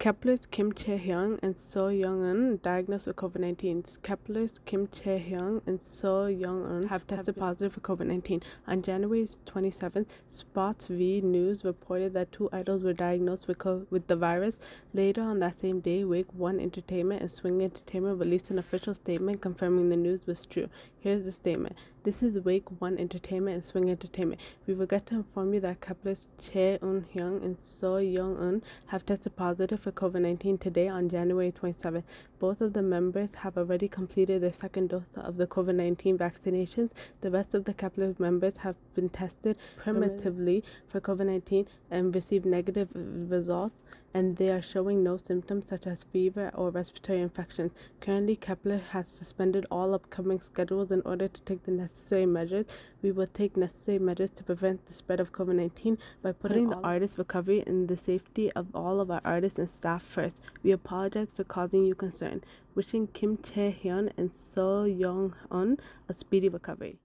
Kep1er's Kim Chae-hyun and Seo Young-eun diagnosed with COVID-19. Kep1er's Kim Chae-hyun and Seo Young-eun have tested positive for COVID-19. On January 27th, SPOTV News reported that two idols were diagnosed with, with the virus. Later on that same day, Wake One Entertainment and Swing Entertainment released an official statement confirming the news was true. Here's the statement. This is Wake One Entertainment and Swing Entertainment. We regret to inform you that Kep1er's Chae Eun-hyung and Seo Young-eun have tested positive for COVID-19 today on January 27th. Both of the members have already completed their second dose of the COVID-19 vaccinations. The rest of the Kep1er members have been tested primitively for COVID-19 and received negative results and they are showing no symptoms such as fever or respiratory infections. Currently, Kep1er has suspended all upcoming schedules in order to take the necessary measures. We will take necessary measures to prevent the spread of COVID 19 by putting the artist's recovery and the safety of all of our artists and staff first. We apologize for causing you concern. Wishing Kim Chae Hyun and Seo Young Eun a speedy recovery.